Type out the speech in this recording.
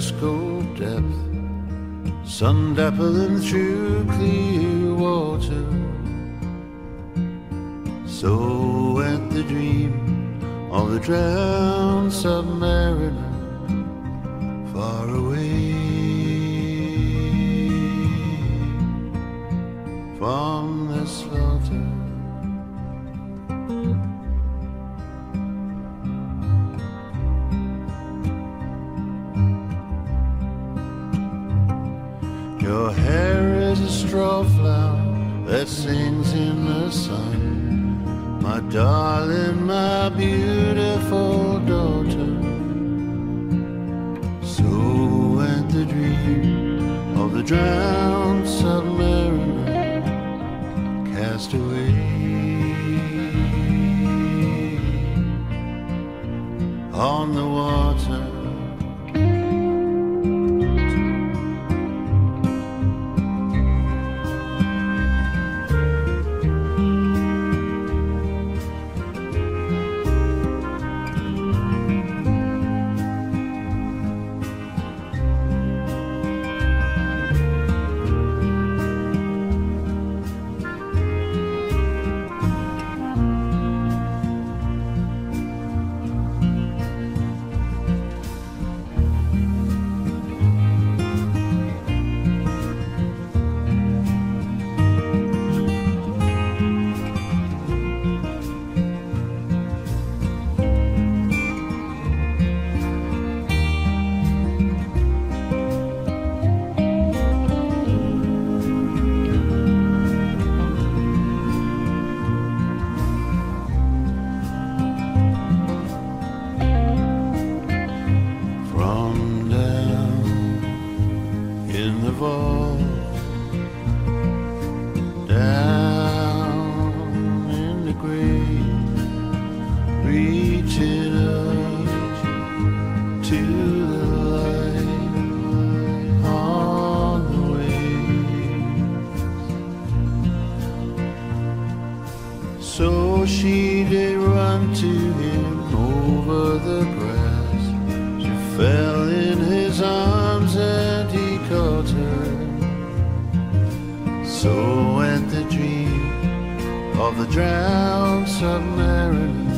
periscope depth, sun dappling through clear water. So went the dream of the drowned submariner far away Your hair is a straw flower that sings in the sun. My darling, my beautiful So went the dream of the drowned submariner